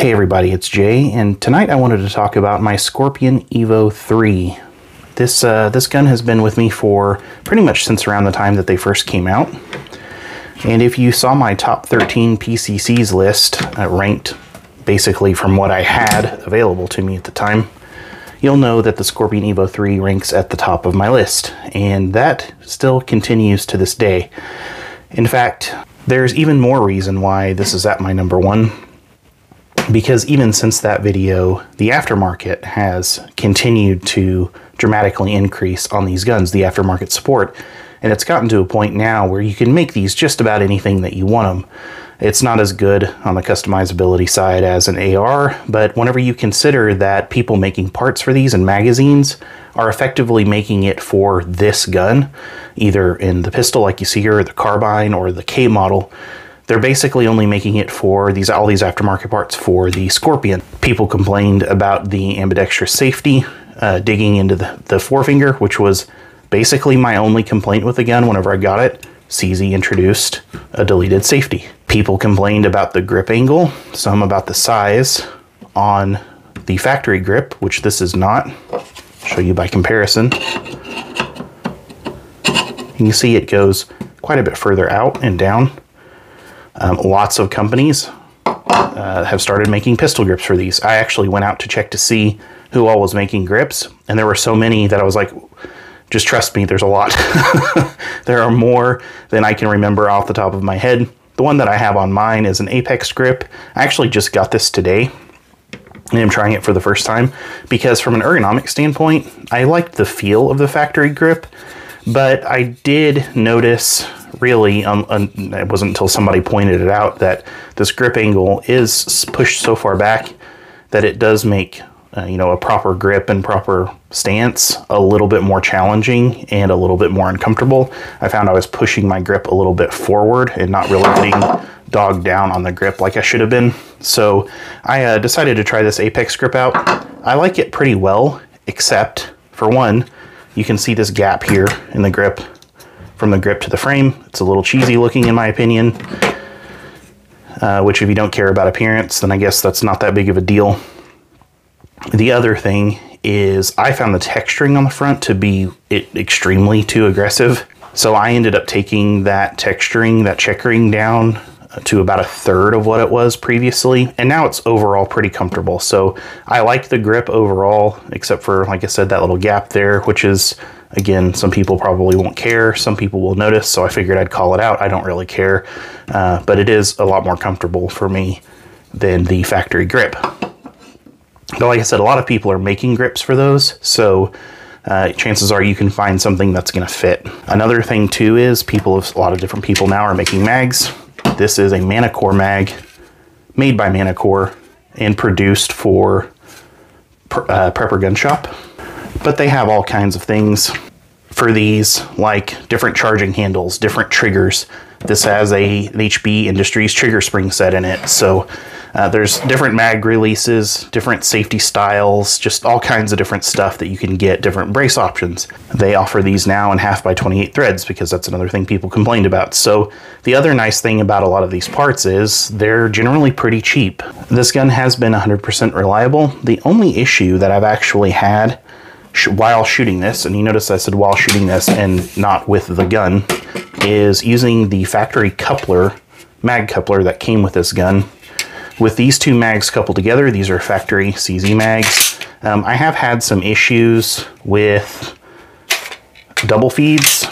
Hey everybody, it's Jay, and tonight I wanted to talk about my Scorpion Evo 3. This, uh, this gun has been with me for pretty much since around the time that they first came out. And if you saw my top 13 PCCs list, uh, ranked basically from what I had available to me at the time, you'll know that the Scorpion Evo 3 ranks at the top of my list, and that still continues to this day. In fact, there's even more reason why this is at my number one, because even since that video, the aftermarket has continued to dramatically increase on these guns, the aftermarket support, and it's gotten to a point now where you can make these just about anything that you want them. It's not as good on the customizability side as an AR, but whenever you consider that people making parts for these and magazines are effectively making it for this gun, either in the pistol like you see here, or the carbine, or the K model, they're basically only making it for these all these aftermarket parts for the Scorpion. People complained about the ambidextrous safety, uh, digging into the, the forefinger, which was basically my only complaint with the gun whenever I got it. CZ introduced a deleted safety. People complained about the grip angle, some about the size on the factory grip, which this is not. I'll show you by comparison. You can see it goes quite a bit further out and down. Um, lots of companies uh, have started making pistol grips for these. I actually went out to check to see who all was making grips, and there were so many that I was like, just trust me, there's a lot. there are more than I can remember off the top of my head. The one that I have on mine is an Apex grip. I actually just got this today and I'm trying it for the first time because from an ergonomic standpoint, I liked the feel of the factory grip, but I did notice really, um, um, it wasn't until somebody pointed it out that this grip angle is pushed so far back that it does make uh, you know, a proper grip and proper stance a little bit more challenging and a little bit more uncomfortable. I found I was pushing my grip a little bit forward and not really getting dogged down on the grip like I should have been. So I uh, decided to try this Apex grip out. I like it pretty well, except for one, you can see this gap here in the grip from the grip to the frame. It's a little cheesy looking in my opinion, uh, which if you don't care about appearance, then I guess that's not that big of a deal. The other thing is I found the texturing on the front to be extremely too aggressive. So I ended up taking that texturing, that checkering down to about a third of what it was previously. And now it's overall pretty comfortable. So I like the grip overall, except for, like I said, that little gap there, which is, again, some people probably won't care. Some people will notice. So I figured I'd call it out. I don't really care. Uh, but it is a lot more comfortable for me than the factory grip. But like I said, a lot of people are making grips for those, so uh, chances are you can find something that's going to fit. Another thing too is people, a lot of different people now are making mags. This is a Manicore mag made by Manicore and produced for uh, Prepper Gun Shop. But they have all kinds of things for these, like different charging handles, different triggers. This has a HB Industries trigger spring set in it, so uh, there's different mag releases, different safety styles, just all kinds of different stuff that you can get, different brace options. They offer these now in half by 28 threads because that's another thing people complained about. So the other nice thing about a lot of these parts is they're generally pretty cheap. This gun has been 100% reliable. The only issue that I've actually had sh while shooting this, and you notice I said while shooting this and not with the gun, is using the factory coupler, mag coupler that came with this gun with these two mags coupled together, these are factory CZ mags. Um, I have had some issues with double feeds,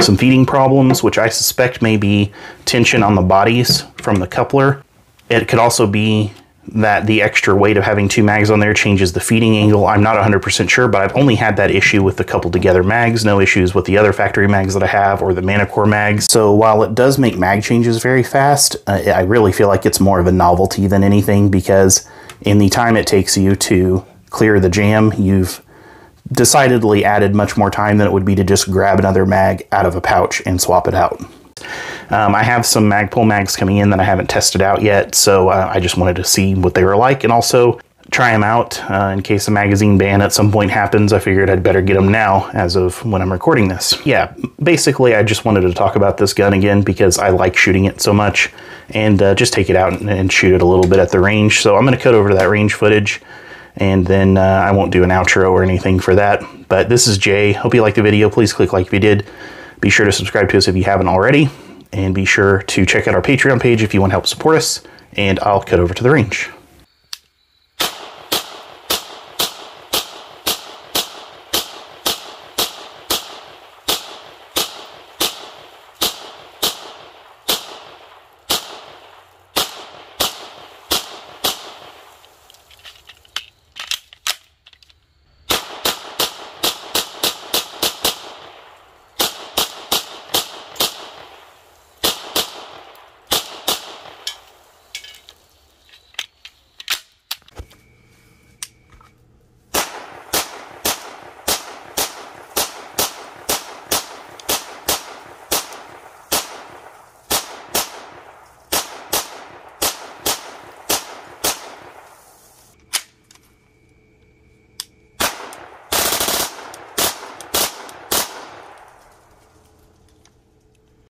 some feeding problems, which I suspect may be tension on the bodies from the coupler. It could also be that the extra weight of having two mags on there changes the feeding angle. I'm not 100% sure, but I've only had that issue with the coupled together mags, no issues with the other factory mags that I have or the Manicore mags. So while it does make mag changes very fast, uh, I really feel like it's more of a novelty than anything because in the time it takes you to clear the jam, you've decidedly added much more time than it would be to just grab another mag out of a pouch and swap it out. Um, I have some Magpul mags coming in that I haven't tested out yet, so uh, I just wanted to see what they were like. And also, try them out uh, in case a magazine ban at some point happens. I figured I'd better get them now as of when I'm recording this. Yeah, basically I just wanted to talk about this gun again because I like shooting it so much and uh, just take it out and, and, shoot it a little bit at the range. So I'm going to cut over to that range footage and then uh, I won't do an outro or anything for that. But this is Jay. Hope you liked the video. Please click like if you did. Be sure to subscribe to us if you haven't already. And be sure to check out our Patreon page if you want to help support us. And I'll cut over to the range.